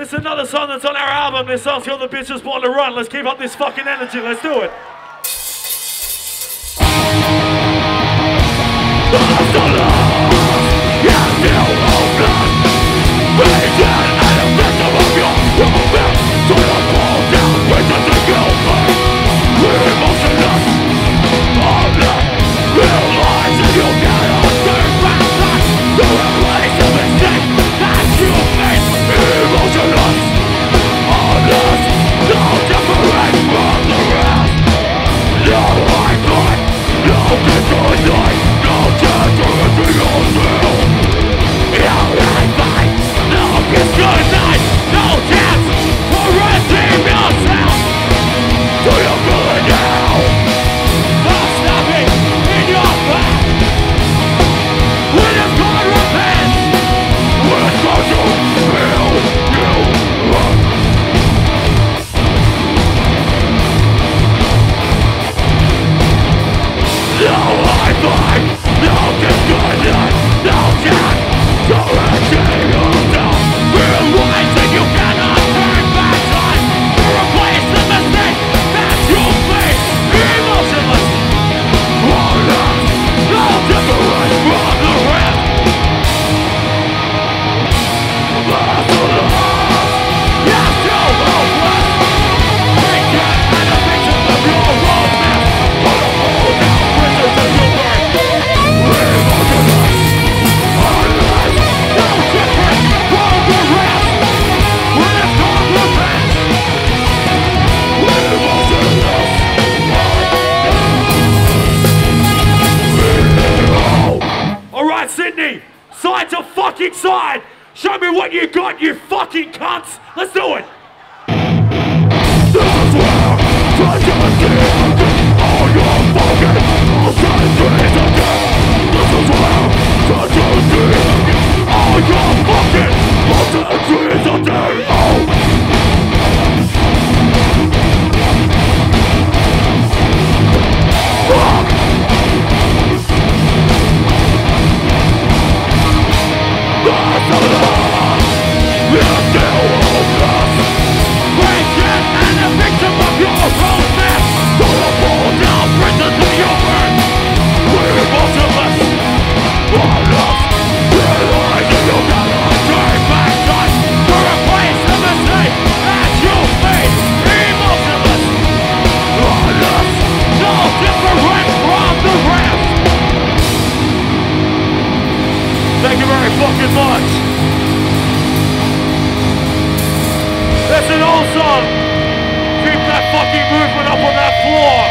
This is another song that's on our album. This song's called The Bitch Is Born to Run. Let's keep up this fucking energy. Let's do it. Sydney, side to fucking side. Show me what you got, you fucking cunts. Let's do it. Thank fucking much. That's an old song. Keep that fucking movement up on that floor.